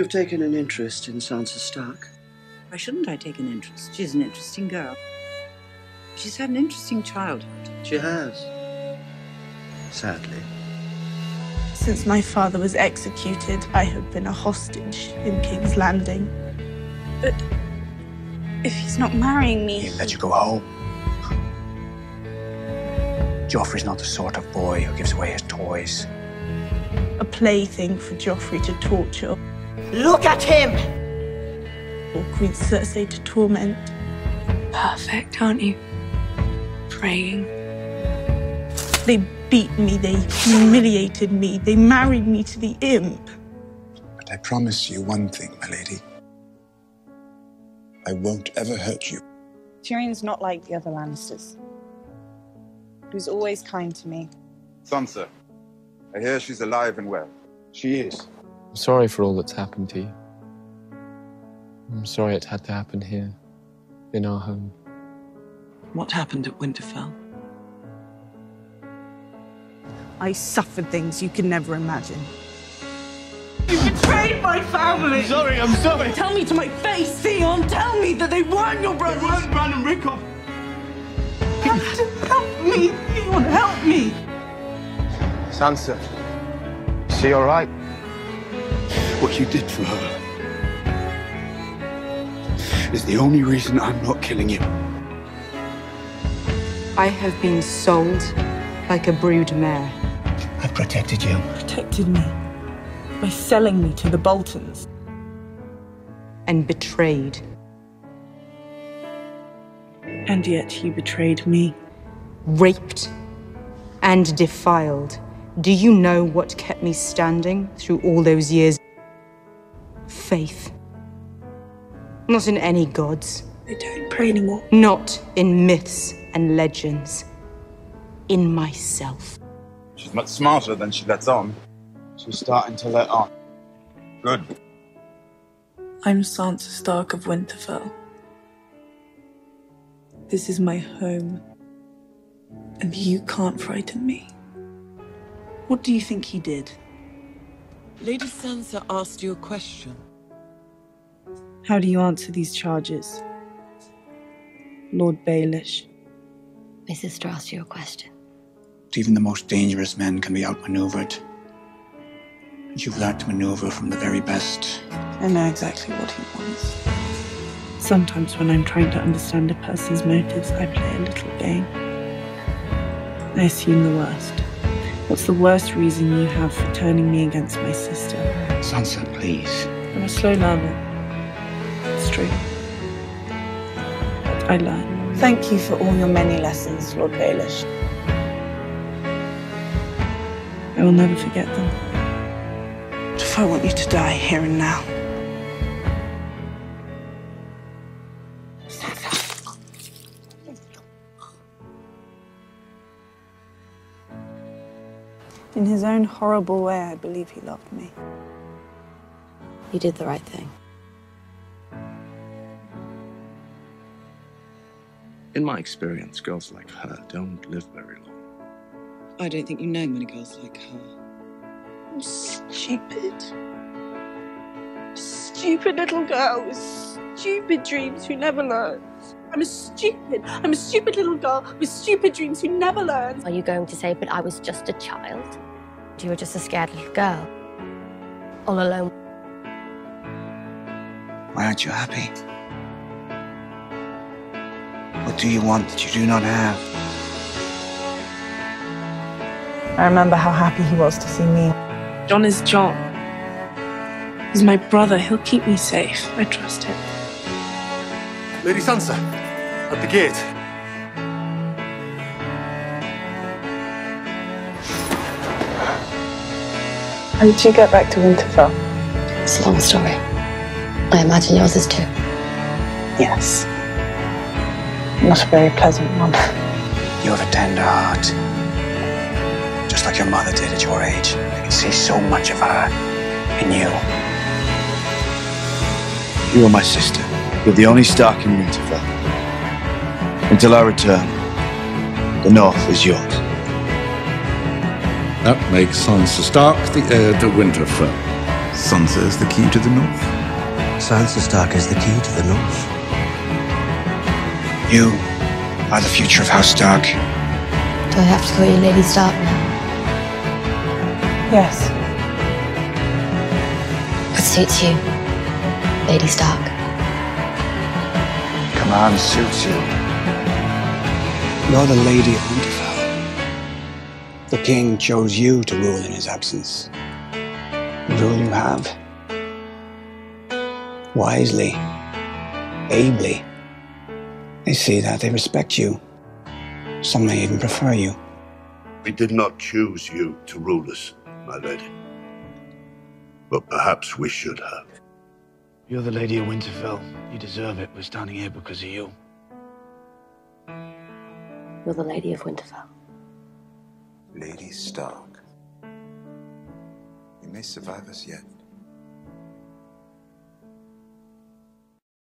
You've taken an interest in Sansa Stark. Why shouldn't I take an interest? She's an interesting girl. She's had an interesting childhood. She has. Sadly. Since my father was executed, I have been a hostage in King's Landing. But if he's not marrying me. He'll let you go home. Joffrey's not the sort of boy who gives away his toys. A plaything for Joffrey to torture. Look at him! Or Queen Cersei to torment. Perfect, aren't you? Praying. They beat me, they humiliated me, they married me to the imp. But I promise you one thing, my lady. I won't ever hurt you. Tyrion's not like the other Lannisters. He was always kind to me. Sansa, I hear she's alive and well. She is. I'm sorry for all that's happened to you. I'm sorry it had to happen here, in our home. What happened at Winterfell? I suffered things you can never imagine. You betrayed my family! I'm sorry, I'm sorry! Tell me to my face, Theon! Tell me that they weren't your brothers! They weren't Bran and Rickon! You have to help me! Theon, help me! Sansa, is she all right? What you did for her is the only reason I'm not killing you. I have been sold like a brood mare. I've protected you. Protected me by selling me to the Boltons. And betrayed. And yet you betrayed me. Raped and defiled. Do you know what kept me standing through all those years? Faith. Not in any gods. I don't pray anymore. Not in myths and legends. In myself. She's much smarter than she lets on. She's starting to let on. Good. I'm Sansa Stark of Winterfell. This is my home. And you can't frighten me. What do you think he did? Lady Sansa asked you a question. How do you answer these charges? Lord Baelish. My sister asked you a question. Even the most dangerous men can be outmaneuvered. And you've learned to maneuver from the very best. I know exactly what he wants. Sometimes when I'm trying to understand a person's motives, I play a little game. I assume the worst. What's the worst reason you have for turning me against my sister? Sansa, please. I'm a slow learner. It's true. But I learn. Thank you for all your many lessons, Lord Baelish. I will never forget them. If I want you to die here and now. In his own horrible way, I believe he loved me. You did the right thing. In my experience, girls like her don't live very long. I don't think you know many girls like her. I'm stupid. Stupid little girl with stupid dreams who never learns. I'm a stupid, I'm a stupid little girl with stupid dreams who never learns. Are you going to say, but I was just a child? You were just a scared little girl. All alone. Why aren't you happy? What do you want that you do not have? I remember how happy he was to see me. Jon is Jon. He's my brother. He'll keep me safe. I trust him. Lady Sansa, at the gate. How did you get back to Winterfell? It's a long story. I imagine yours is too. Yes. Not a very pleasant one. You have a tender heart. Just like your mother did at your age. I can see so much of her in you. You are my sister. You're the only Stark in Winterfell. Until I return, the North is yours. That makes Sansa Stark the heir to Winterfell. Sansa is the key to the north. Sansa Stark is the key to the north. You are the future of House Stark. Do I have to call you Lady Stark now? Yes. What suits you, Lady Stark. Command suits you. You're the Lady of Winterfell. The King chose you to rule in his absence. Rule you have. Wisely. Ably. They see that, they respect you. Some may even prefer you. We did not choose you to rule us, my lady. But perhaps we should have. You're the Lady of Winterfell. You deserve it. We're standing here because of you. You're the Lady of Winterfell. Lady Stark. You may survive us yet.